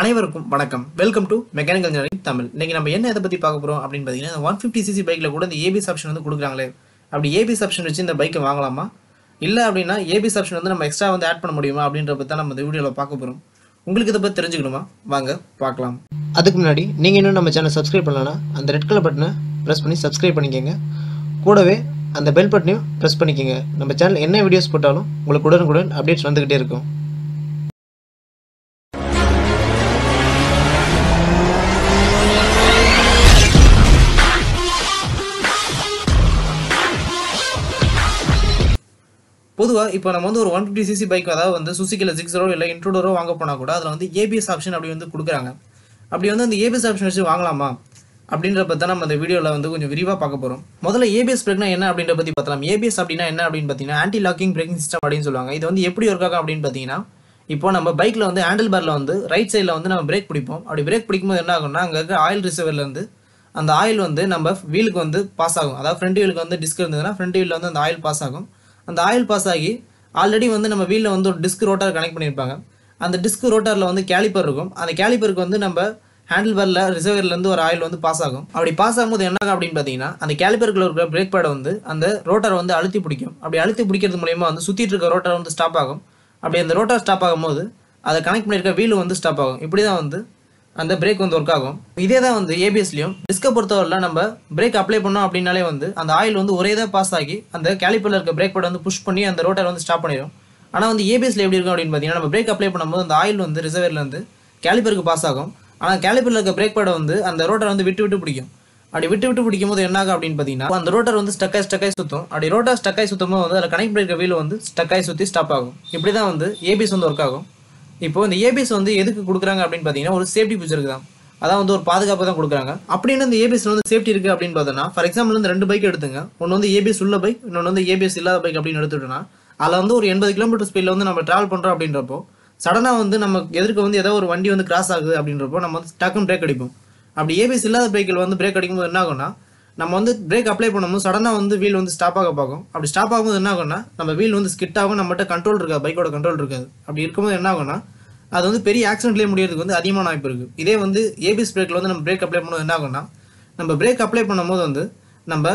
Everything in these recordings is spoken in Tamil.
அனைவருக்கும் வணக்கம். Welcome to mechanical engineering Tamil. இன்னைக்கு நம்ம என்ன இதை பற்றி பார்க்க போகிறோம் அப்படின்னு பார்த்தீங்கன்னா ஒன் ஃபிஃப்டி சிசி பைக்கில் கூட இந்த ஏபிஎஸ் ஆப்ஷன் வந்து கொடுக்குறாங்களே. அப்படி ஏபிஎஸ் ஆப்ஷன் வச்சு இந்த பைக்கை வாங்கலாமா? இல்லை அப்படின்னா ஏபிஎஸ் ஆப்ஷன் வந்து நம்ம எக்ஸ்ட்ரா வந்து ஆட் பண்ண முடியுமா அப்படின்ற பற்றி தான் நம்ம இந்த வீடியோவில் பார்க்க போகிறோம் உங்களுக்கு இதை பற்றி தெரிஞ்சுக்கணுமா? வாங்க பார்க்கலாம். அதுக்கு முன்னாடி நீங்கள் இன்னும் நம்ம சேனல் சப்ஸ்கிரைப் பண்ணலன்னா அந்த ரெட் கலர் பட்டனை ப்ரெஸ் பண்ணி சப்ஸ்கிரைப் பண்ணிக்கோங்க. கூடவே அந்த பெல் பட்டனையும் ப்ரெஸ் பண்ணிக்கோங்க. நம்ம சேனல் என்ன வீடியோஸ் போட்டாலும் உங்களுக்கு உடனுக்குடன் அப்டேட்ஸ் வந்துக்கிட்டே இருக்கும். பொதுவாக இப்போ நம்ம வந்து ஒரு ஒன் ஃபிஃப்டி சிசி பைக் அதாவது வந்து சுசிக்கில் சிக்ஸரோ இல்லை இன்ட்ரூடரோ வாங்க போனால் கூட அதில் வந்து ஏபிஎஸ் ஆப்ஷன் அப்படி வந்து கொடுக்குறாங்க. அப்படி வந்து அந்த ஏபிஎஸ் ஆப்ஷன் வச்சு வாங்கலாமா? அப்படின்ற பற்றி தான் நம்ம அந்த வீடியோவில் வந்து கொஞ்சம் விரிவாக பார்க்க போகிறோம் முதல்ல ஏபிஎஸ் பிரேக்னா என்ன அப்படின்ற பற்றி பார்த்தலாம் ஏபிஎஸ் அப்படின்னா என்ன அப்படின்னு பார்த்தீங்கன்னா ஆன்டி லாக்கிங் பிரேக்கிங் சிஸ்டம் அப்படின்னு சொல்லுவாங்க. இது வந்து எப்படி ஒர்க் ஆகும் அப்படின்னு பார்த்தீங்கன்னா இப்போ நம்ம பைக்கில் வந்து ஹேண்டில் பாரில் வந்து ரைட் சைடில் வந்து நம்ம பிரேக் பிடிப்போம். அப்படி பிரேக் பிடிக்கும்போது என்ன ஆகும்னா அங்கே இருக்க ஆயில் ரிசர்வர்லேருந்து அந்த ஆயில் வந்து நம்ம வீலுக்கு வந்து பாஸ் ஆகும். அதாவது ஃப்ரண்ட் வீலுக்கு வந்து டிஸ்க் இருந்ததுன்னா ஃப்ரண்ட் வீலில் வந்து அந்த ஆயில் பாஸ் ஆகும். அந்த ஆயில் பாஸ் ஆகி ஆல்ரெடி வந்து நம்ம வீலில் வந்து ஒரு டிஸ்க் ரோட்டார் கனெக்ட் பண்ணியிருப்பாங்க. அந்த டிஸ்க் ரோட்டாரில் வந்து கேலிப்பர் இருக்கும். அந்த கேலிப்பருக்கு வந்து நம்ம ஹேண்டில் பாரில் ரிசர்வர்லேருந்து ஒரு ஆயில் வந்து பாஸ் ஆகும். அப்படி பாஸ் ஆகும்போது என்ன ஆகும் அப்படின்னு பார்த்தீங்கன்னா அந்த கேலிப்பருக்குள்ள இருக்கிற பிரேக் பேடை வந்து அந்த ரோட்டரை வந்து அழுத்தி பிடிக்கும். அப்படி அழுத்தி பிடிக்கிறது மூலயமா வந்து சுற்றிட்டு இருக்க ரோட்டார் வந்து ஸ்டாப் ஆகும். அப்படி அந்த ரோட்டார் ஸ்டாப் ஆகும்போது அதை கனெக்ட் பண்ணியிருக்க வீல் வந்து ஸ்டாப் ஆகும். இப்படி தான் வந்து அந்த பிரேக் வந்து ஒர்க் ஆகும். இதே தான் வந்து ஏபிஎஸ்லையும் டிஸ்கை பொறுத்தவரையில் நம்ம பிரேக் அப்ளை பண்ணோம் அப்படின்னாலே வந்து அந்த ஆயில் வந்து ஒரே தான் பாஸ் ஆகி அந்த கேலிப்பரில் இருக்க பிரேக் பட் வந்து புஷ் பண்ணி அந்த ரோட்டர் வந்து ஸ்டாப் பண்ணிடும் ஆனால் வந்து ஏபிஎஸ்ல எப்படி இருக்கும் அப்படின்னு பார்த்தீங்கன்னா நம்ம பிரேக் அப்ளை பண்ணும்போது அந்த ஆயில் வந்து ரிசர்வேர்ல வந்து கேலிப்பருக்கு பாஸ் ஆகும். ஆனால் கேலிப்பரில் இருக்க பிரேக் பேடை வந்து அந்த ரோட்டர் வந்து விட்டு விட்டு பிடிக்கும். அப்படி விட்டு விட்டு பிடிக்கும் போது என்ன ஆகும் அப்படின்னு பார்த்தீங்கன்னா அந்த ரோட்டர் வந்து ஸ்டக்காய் ஸ்டக்காய் சுற்றும் அப்படி ரோட்டர் ஸ்டக்காய் சுற்றும் போது வந்து அதில் கனெக்ட் பண்ணிருக்க வீல் வந்து ஸ்டக்காய் சுற்றி ஸ்டாப் ஆகும். இப்படி தான் வந்து ஏபிஎஸ் வந்து ஒர்க் ஆகும். இப்போ இந்த ஏபிஎஸ் வந்து எதுக்கு கொடுக்குறாங்க அப்படின்னு பார்த்தீங்கன்னா ஒரு சேஃப்டி ஃபீச்சருக்கு தான். அதான் வந்து ஒரு பாதுகாப்பு தான் கொடுக்குறாங்க. அப்படின்னு இந்த ஏபிஎஸ் வந்து சேஃப்டி இருக்குது அப்படின்னு பார்த்தோன்னா ஃபார் எக்ஸாம்பிள் வந்து ரெண்டு பைக் எடுத்துங்க. ஒன்று வந்து ஏபிஎஸ் உள்ள பைக் இன்னொன்று வந்து ஏபிஎஸ் இல்லாத பைக் அப்படின்னு எடுத்துட்டோம்னா அதில் வந்து ஒரு எண்பது கிலோமீட்டர் ஸ்பீடில் வந்து நம்ம ட்ராவல் பண்ணுறோம் அப்படின்றப்போ சடனாக வந்து நம்ம எதிர்க்க வந்து ஏதோ ஒரு வண்டி வந்து கிராஸ் ஆகுது அப்படின்றப்போ நம்ம வந்து டக்குன்னு பிரேக் அடிப்போம். அப்படி ஏபிஎஸ் இல்லாத பைக்கில் வந்து பிரேக் அடிக்கும்போது என்ன ஆகும்னா நம்ம வந்து பிரேக் அப்ளை பண்ணும்போது சடனாக வந்து வீல் வந்து ஸ்டாப் ஆக பார்க்கும். அப்படி ஸ்டாப் ஆகும்போது என்ன ஆகும்னா நம்ம வீல் வந்து ஸ்கிட் ஆகும் நம்மகிட்ட கண்ட்ரோல் இருக்காது பைக்கோட கண்ட்ரோல் இருக்காது. அப்படி இருக்கும்போது என்ன ஆகும்னா அது வந்து பெரிய ஆக்சிடென்ட்லேயே முடியறதுக்கு வந்து அதிகமான வாய்ப்பு இருக்குது இதே வந்து ஏபிஎஸ் பிரேக்கில் வந்து நம்ம பிரேக் அப்ளை பண்ணும்போது என்ன ஆகும்னா நம்ம பிரேக் அப்ளை பண்ணும்போது வந்து நம்ம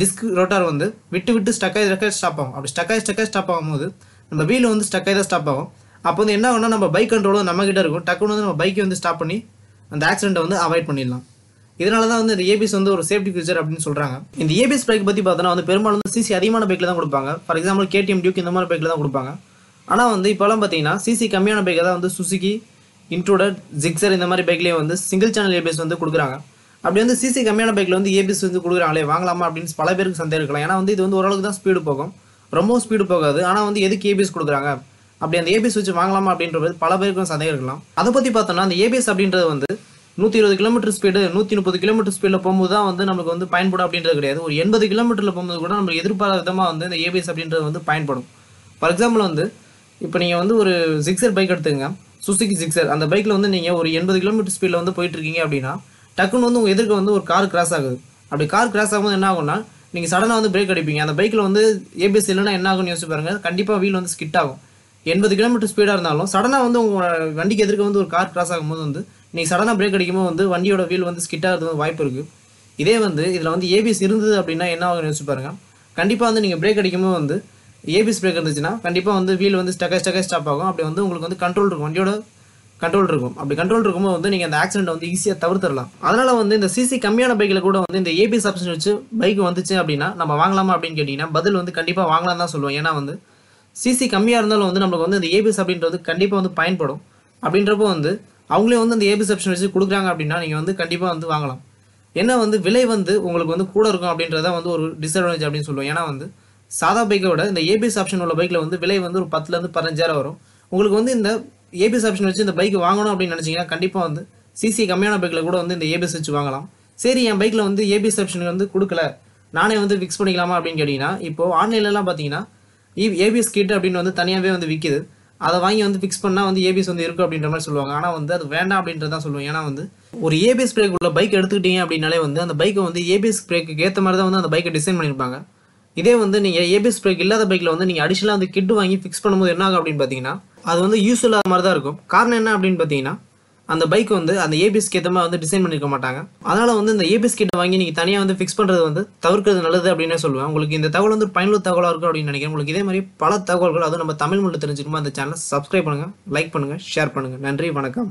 டிஸ்க் ரோட்டார் வந்து விட்டு விட்டு ஸ்டக்காய் ஸ்டக்காய் ஸ்டாப் ஆகும். அப்படி ஸ்டக்காய் ஸ்டக்காய் ஸ்டாப் ஆகும்போது நம்ம வீல் வந்து ஸ்டக்காய் தான் ஸ்டாப் ஆகும். அப்போ வந்து என்ன ஆகும்னா நம்ம பைக் கண்ட்ரோலும் நம்மக்கிட்ட இருக்கும். டக்குனு வந்து நம்ம பைக்கை வந்து ஸ்டாப் பண்ணி அந்த ஆக்சிடென்ட்டை வந்து அவாய்ட் பண்ணிடலாம். இதனால தான் வந்து இந்த ஏபிஎஸ் வந்து ஒரு சேஃப்டி ஃபியூச்சர் அப்படின்னு சொல்கிறாங்க இந்த ஏபிஎஸ் பைக் பற்றி பார்த்தோன்னா வந்து பெரும்பாலும் வந்து சிசி அதிகமான பைக்கில் தான் கொடுப்பாங்க. ஃபார் எக்ஸாம்பிள் கேடிஎம் டியூக் இந்த மாதிரி பைக்கில் தான் கொடுப்பாங்க. ஆனால் வந்து இப்போலாம் பார்த்தீங்கன்னா சிசி கம்மியான பைக்கை தான் வந்து சுசுகி இன்ட்ரூடர் ஜிக்ஸர் இந்த மாதிரி பைக்லேயே வந்து சிங்கிள் சேனல் ஏபிஎஸ் வந்து கொடுக்குறாங்க. அப்படி வந்து சிசி கம்மியான பைக்கில் வந்து ஏபிஎஸ் வந்து கொடுக்குறாங்களே வாங்கலாமா அப்படின்னு பல பேருக்கு சந்தேகம் இருக்கலாம். ஏன்னா வந்து இது வந்து ஓரளவுக்கு தான் ஸ்பீடு போகும். ரொம்பவும் ஸ்பீடு போகாது. ஆனால் வந்து எதுக்கு ஏபிஎஸ் கொடுக்குறாங்க? அப்படி அந்த ஏபிஎஸ் வச்சு வாங்கலாமா அப்படின்றது பல பேருக்கும் சந்தேகம் இருக்கலாம். அதை பற்றி பார்த்தோம்னா அந்த ஏபிஎஸ் அப்படின்றது வந்து நூற்றி இருபது கிலோமீட்டர் ஸ்பீடு நூற்றி முப்பது கிலோமீட்டர் ஸ்பீடில் போகும்போது தான் வந்து நமக்கு வந்து பயன்படும் அப்படின்றது கிடையாது. ஒரு எண்பது கிலோமீட்டரில் போகும்போது கூட நம்ம எதிர்பாராத விதமாக வந்து இந்த ஏபிஎஸ் அப்படின்றது வந்து பயன்படும். ஃபார் எக்ஸாம்பிள் வந்து இப்போ நீங்கள் வந்து ஒரு சிக்ஸர் பைக் எடுத்துங்க சுசுகி சிக்ஸர் அந்த பைக்கில் வந்து நீங்கள் ஒரு எண்பது கிலோமீட்டர் ஸ்பீடில் வந்து போயிட்டுருக்கீங்க அப்படின்னா டக்குன்னு வந்து உங்கள் எதிர்க்க வந்து ஒரு கார் கிராஸ் ஆகுது. அப்படி கார் கிராஸ் ஆகும்போது என்ன ஆகும்னா நீங்கள் சடனாக வந்து பிரேக் அடிப்பீங்க. அந்த பைக்கில் வந்து ஏபிஎஸ் இல்லைன்னா என்ன ஆகும்னு யோசிச்சு பாருங்கள் கண்டிப்பாக வீல் வந்து ஸ்கிட் ஆகும். எண்பது கிலோமீட்டர் ஸ்பீடாக இருந்தாலும் சடனாக வந்து உங்கள் வண்டிக்கு எதிர்க்க வந்து ஒரு கார் கிராஸ் ஆகும்போது வந்து நீங்கள் சடனாக பிரேக் அடிக்கும்போது வந்து வண்டியோட வீல் வந்து ஸ்கிட் ஆகிறது வந்து வாய்ப்பு இருக்குது இதே வந்து இதில் வந்து ஏபிஎஸ் இருந்தது அப்படின்னா என்ன ஆகும்னு யோசிச்சு பாருங்கள் கண்டிப்பாக வந்து நீங்கள் பிரேக் அடிக்கும்போது வந்து ஏபிஎஸ் பிரேக் இருந்துச்சுன்னா கண்டிப்பாக வந்து வீல் வந்து ஸ்டக்காய் ஸ்டக்காய் ஸ்டாப் ஆகும். அப்படி வந்து உங்களுக்கு வந்து கண்ட்ரோல் இருக்கும். வண்டியோட கண்ட்ரோல் இருக்கும். அப்படி கண்ட்ரோல் இருக்கும்போது வந்து நீங்கள் அந்த ஆக்சிடென்ட் வந்து ஈஸியாக தவிர்த்துடலாம். அதனால் வந்து இந்த சிசி கம்மியான பைக்கில் கூட வந்து இந்த ஏபிஎஸ் ஆப்ஷன் வச்சு பைக் வந்துச்சு அப்படின்னா நம்ம வாங்கலாமா அப்படின்னு கேட்டிங்கன்னா பதில் வந்து கண்டிப்பாக வாங்கலாம் தான் சொல்லுவோம். ஏன்னா வந்து சிசி கம்மியாக இருந்தாலும் வந்து நம்மளுக்கு வந்து இந்த ஏபிஎஸ் அப்படின்றது கண்டிப்பாக வந்து பயன்படும். அப்படின்றப்போ வந்து அவங்களே வந்து அந்த ஏபிஎஸ் ஆப்ஷன் வச்சு கொடுக்குறாங்க அப்படின்னா நீங்கள் வந்து கண்டிப்பாக வந்து வாங்கலாம். என்ன வந்து விலை வந்து உங்களுக்கு வந்து கூட இருக்கும் அப்படின்றத வந்து ஒரு டிஸ்அட்வான்டேஜ் அப்படின்னு சொல்லுவோம். ஏன்னா வந்து சாதா பைக்கை விட இந்த ஏபிஎஸ் ஆப்ஷன் உள்ள பைக்கில் வந்து விலை வந்து ஒரு பத்துலேருந்து பதினஞ்சாயிரம் வரும். உங்களுக்கு வந்து இந்த ஏபிஎஸ் ஆப்ஷன் வச்சு இந்த பைக் வாங்கணும் அப்படின்னு நினச்சிங்கன்னா கண்டிப்பாக வந்து சிசி கம்மியான பைக்கில் கூட வந்து இந்த ஏபிஎஸ் வச்சு வாங்கலாம். சரி என் பைக்கில் வந்து ஏபிஎஸ் ஆப்ஷன் வந்து கொடுக்கல. நானே வந்து ஃபிக்ஸ் பண்ணிக்கலாமா அப்படின்னு கேட்டிங்கன்னா இப்போது ஆன்லைன்லலாம் பார்த்தீங்கன்னா ஏபிஎஸ் கிட் அப்படின்னு வந்து தனியாகவே வந்து விற்கிது அதை வாங்கி வந்து ஃபிக்ஸ் பண்ணால் வந்து ஏபிஎஸ் வந்து இருக்கும் அப்படின்ற மாதிரி சொல்லுவாங்க. ஆனால் வந்து அது வேண்டாம் அப்படின்றது தான் சொல்லுவேன். ஏன்னா வந்து ஒரு ஏபிஎஸ் பிரேக் உள்ள பைக் எடுத்துக்கிட்டீங்க அப்படின்னாலே வந்து அந்த பைக்கை வந்து ஏபிஎஸ் பிரேக்கு ஏற்ற மாதிரி தான் வந்து அந்த பைக்கை டிசைன் பண்ணியிருப்பாங்க. இதே வந்து நீங்கள் ஏபிஎஸ் பிரேக் இல்லாத பைக்கில் வந்து நீங்கள் அடிஷனலாக வந்து கிட்டு வாங்கி ஃபிக்ஸ் பண்ணும்போது என்ன ஆகும் அப்படின்னு பார்த்தீங்கன்னா அது வந்து யூஸ் இல்லாத மாதிரி தான் இருக்கும். காரணம் என்ன அப்படின்னு பார்த்தீங்கன்னா அந்த பைக் வந்து அந்த ஏபிஎஸ் ஏற்ற மாதிரி வந்து டிசைன் பண்ணிருக்க மாட்டாங்க. அதனால வந்து இந்த ஏபிஎஸ் கிட்ட வாங்கி நீங்கள் தனியாக வந்து ஃபிக்ஸ் பண்ணுறது வந்து தவிர்க்கிறது நல்லது அப்படின்னு சொல்லுவேன் உங்களுக்கு இந்த தகவல் வந்து பயனுள்ள தகவலாக இருக்கும் அப்படின்னு நினைக்கிறேன். உங்களுக்கு இதே மாதிரி பல தகவல்கள் அதுவும் நம்ம தமிழ் மொழி தெரிஞ்சுக்கணுமா அந்த சேனலை சப்ஸ்கிரைப் பண்ணுங்கள் லைக் பண்ணுங்கள் ஷேர் பண்ணுங்கள் நன்றி வணக்கம்.